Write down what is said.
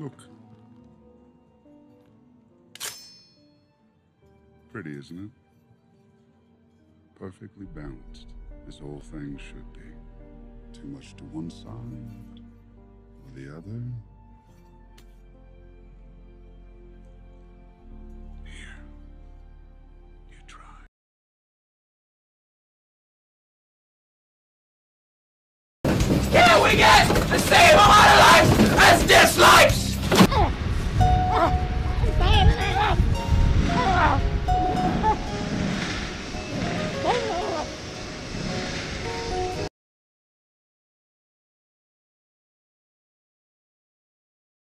Look. Pretty, isn't it? Perfectly balanced, as all things should be. Too much to one side or the other. Here. You try. Here we get the save